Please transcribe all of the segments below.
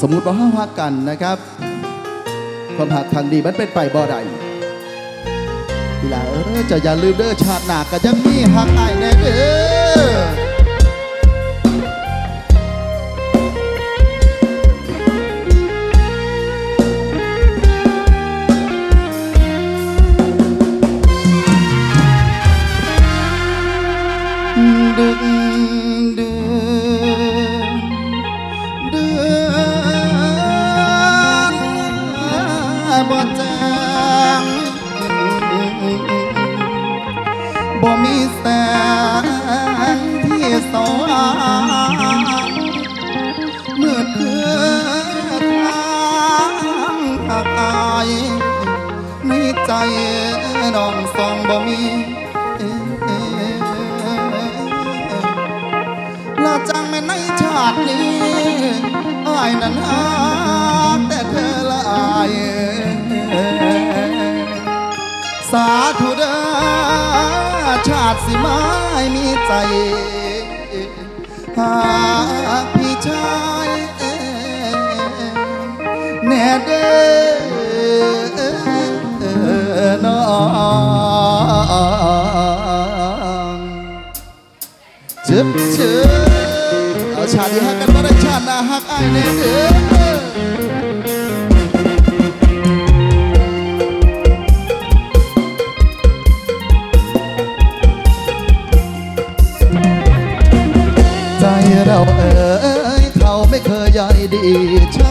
สมมุติว่าห้าพักกันนะครับ ความหักทางดีมันเป็นไปบ่ได้เวลาเออจะอย่าลืมเด้อชาติหนากก็ยังมีหักไอ้แน่เด้อ สาธุเด้อชาติสิไม่มีใจ หาพี่ชายแน่เด้อนองจึบจึบเอาชาติฮักกันมาได้ชาติหน้าฮักไอ้แน่เด้อ ইচ্ছা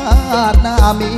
আমি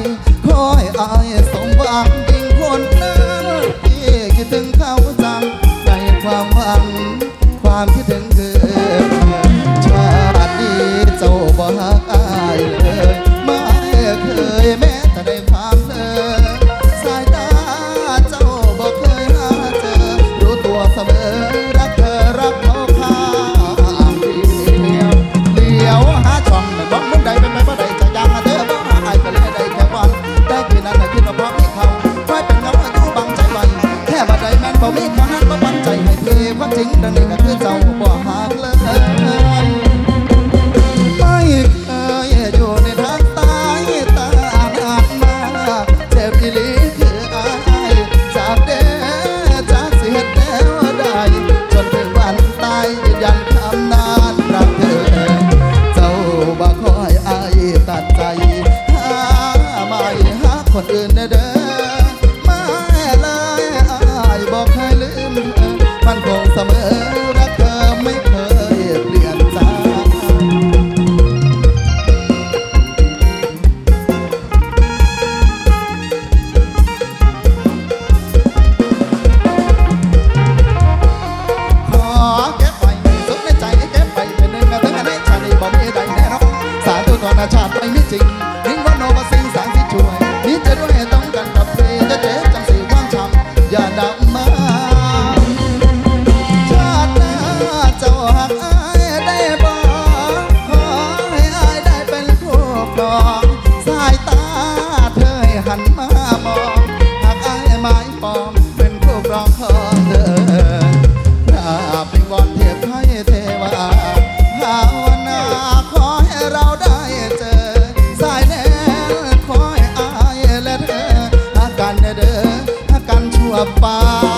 sua paz.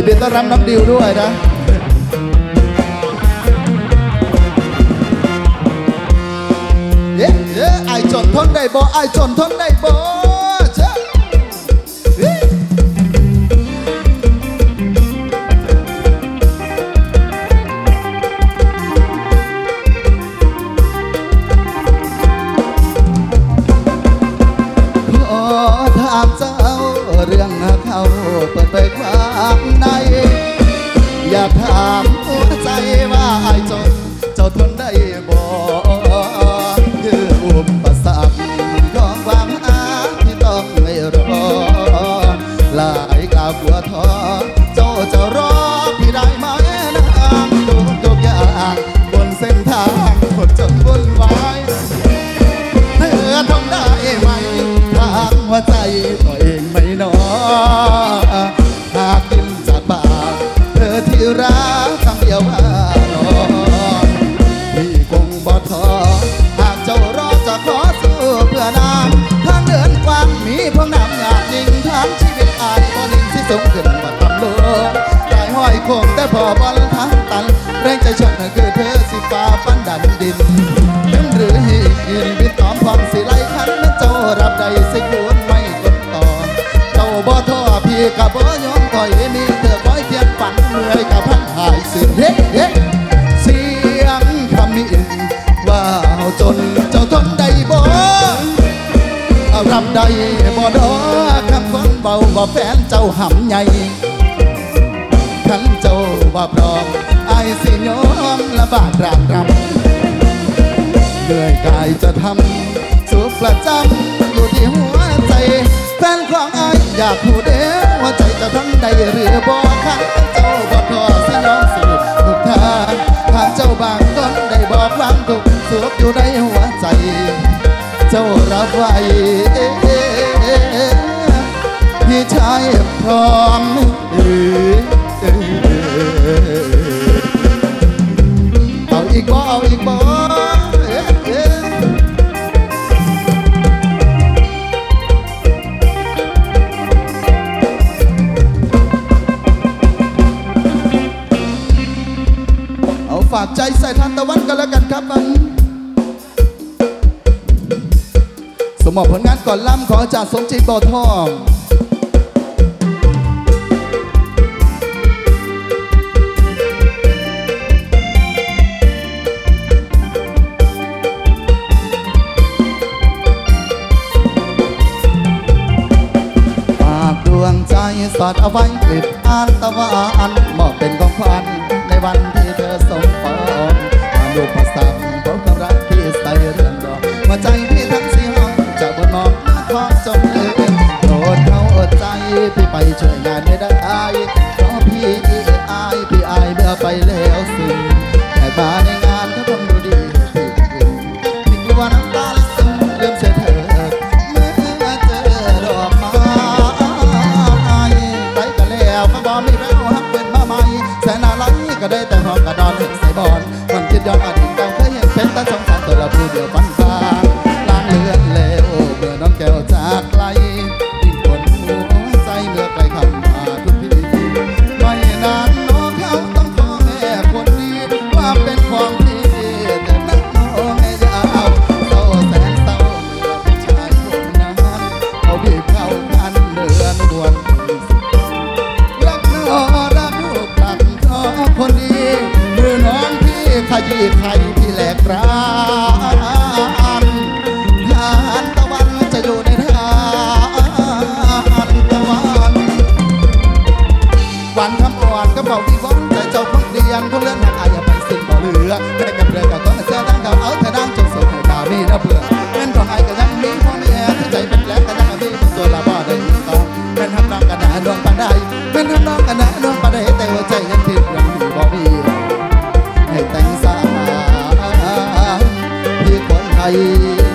ยินดีต้อนรับน้ำงดิวด้วยนะเย้เย้ไอจนทนได้บ่ไอจนทนได้บ่ายกล่าวกลัวท้อเจ้าจะรอพี่ได้ไหมนางทุกทุกอย่างบนเส้นทางคนจนวุ่นวายเธอทำได้ไหมทางหัวใจตัวเองไม่นอหากกินจากปากเธอที่รักคำเดียวว่ารอนพี่คงบ่ท้อ สินเป็นหรือหีกินบิดตอมความสิไลคันนั้นเจ้ารับได้สิคูณไม่กดต่อเจ้าบ่ท้อพี่กับบ่ยอมถอยมีเธอคอยเพียงฝันเมื่อยกับพันหายสินเฮ้เฮ้เสียงคำมินว่าเอาจนเจ้าทนได้บ่รับได้บ่ดอกคำคนเบาว่าแฟนเจ้าหำใหญ่ขันเจ้าว่าพร้อมไอสิยอมละบาดรางรำ เหนื่อยกายจะทำสุขประจำอยู่ที่หัวใจแฟนของอ้ายอยากพูดเด้วหัวใจจะทำได้หรือบ่ขันเจ้าบ่พอสิยอมสู้ทุกทางทางเจ้าบางตนได้บอกความทุกข์สุขอยู่ในหัวใจ เจ้ารับไว้พี่ชายพร้อมเออ มอบผลงานก่อนล่ำขอจารย์สมจิตบ่อทองฝากดวงใจสอดเอาไว้กลิบอ่านตะวันมอบเป็นของขวัญในวันที่เธอสมปองตามรูป ไปแล้ว ก็บอกพี่ฟ้อนแต่เจ้าของเรียนเขาเลื่อนหักอายาไปสิ้นบ่เหลือแค่กับเรือกับต้องเสื้อดังกับเอาเธอดังจนสุดให้ดามีนะเพื่อเงินของอายก็ยังมีพ่อแม่ที่ใจเป็นแหลกก็ยังมีตัวละบ่ได้ยินต่อเป็นทำนองกันหนาดวงปันได้เป็นทำนองกันหนาดวงปันได้แต่หัวใจยังทิพย์ยังมีบ่มีให้แต่งสาพี่คนไทย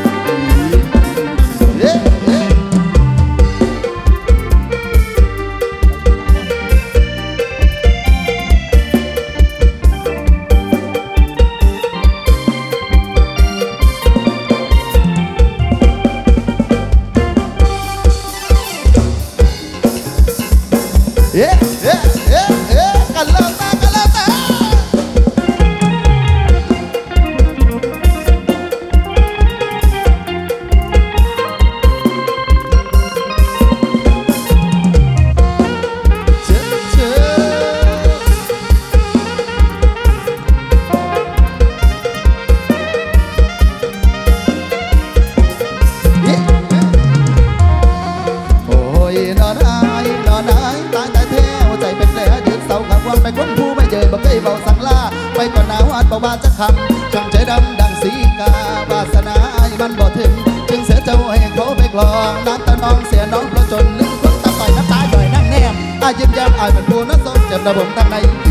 ว่าจำใจดำดังสีกาวาสนาไอ้มันบ่ถึง จึงเสียเจ้าให้เขาไปกลองน้ำตาน้องเสียน้องเพราะจนลืมคนตาต่อยน้ำตาหย่อยนั่งแนมอายิ้มแย้มอายเป็นผู้นักสมเจ็บระบมตั้งใน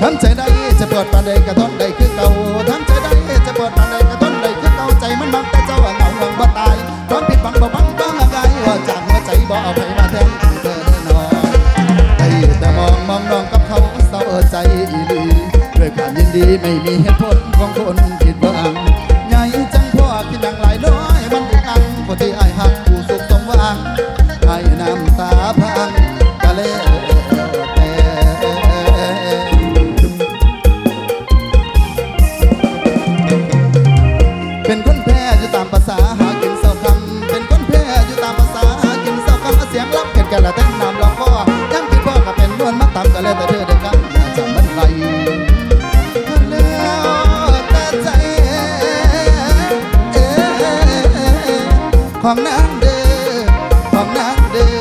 ทำใจได้จะเปิดปานใดกระทนใดคือเก่าทำใจได้จะเปิดปานใดกระทนใดคือเก่าใจมันบังแต่เจ้าว่าเหงาเงาบ่ตายความผิดบังบ่บังก็ละไรว่าจากหัวใจบ่เอาไปมาแทนเธอแน่นอนได้แต่มองมองน้องกับเขาเศร้าใจอีหลีด้วยความยินดีไม่มีเหตุผลของคน ของนางเด้อของนางเด้อ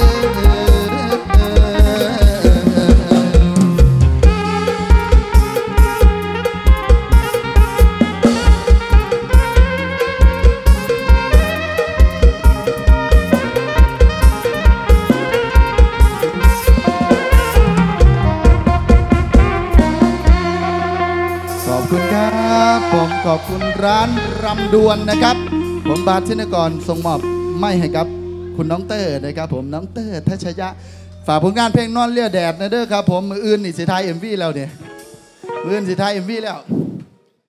ขอบคุณครับผมขอบคุณร้านรำดวนนะครับ ผมบาทชินกรส่งมอบ ไม่ให้กับคุณน้องเตอร์นะครับผมน้องเตอร์ทัชยะ ฝากผลงานเพลงนอนเลียแดดนะเด้อครับผมมืออื่นนี่สิทายเอ็มวีแล้วเนี่ยมืออื่นสิทายเอ็มวีแล้ว